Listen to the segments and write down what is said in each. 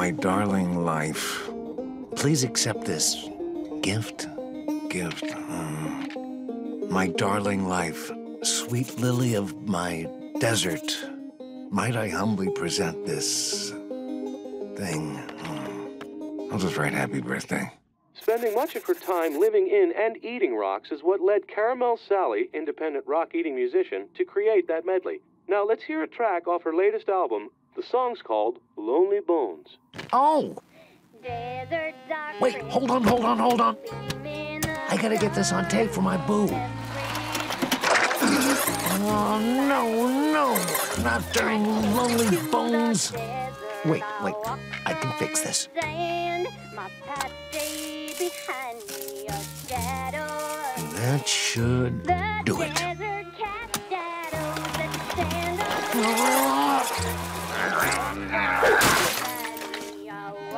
my darling life. Please accept this gift. Gift. mm. My darling life, sweet lily of my desert. Might I humbly present this thing? Mm. I'll just write happy birthday. Spending much of her time living in and eating rocks is what led Caramel Sally, independent rock eating musician, to create that medley. Now let's hear a track off her latest album. The song's called Lonely Bones. Oh! Wait, hold on, hold on, hold on. I gotta get this on tape for my boo. Oh, no, no. Not during Lonely Bones. Wait, wait. I can fix this. sand. My past stay behind me, a shadow. That should do it.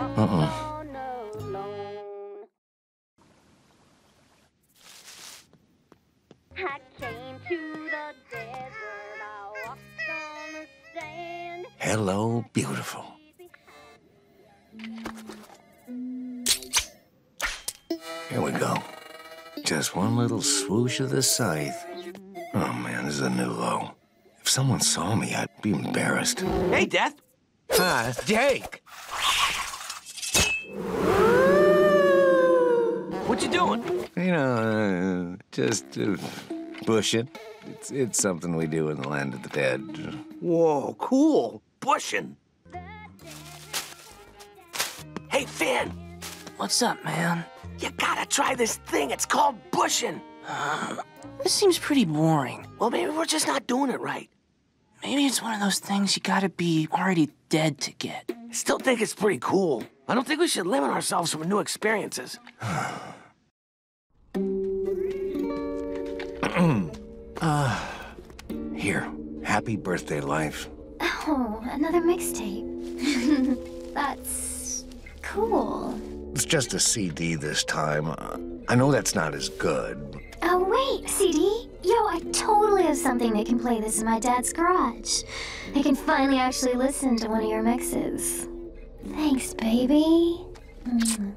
Uh-uh. sand. Hello, beautiful. Here we go. Just one little swoosh of the scythe. Oh man, this is a new low. If someone saw me, I'd be embarrassed. Hey, Death. Hi, Jake. What you doing? You know, uh, just uh, bushing. It's it's something we do in the land of the dead. Whoa, cool. Bushing. Hey, Finn, What's up, man? you gotta try this thing. It's called bushing. This seems pretty boring. Well, maybe we're just not doing it right. Maybe it's one of those things you gotta be already dead to get. I still think it's pretty cool. I don't think we should limit ourselves from new experiences. Here, happy birthday, life. Oh, another mixtape. That's cool. It's just a CD this time. Uh, I know that's not as good. Oh, wait, CD? Yo, I totally have something that can play this in my dad's garage. I can finally actually listen to one of your mixes. Thanks, baby. Mm.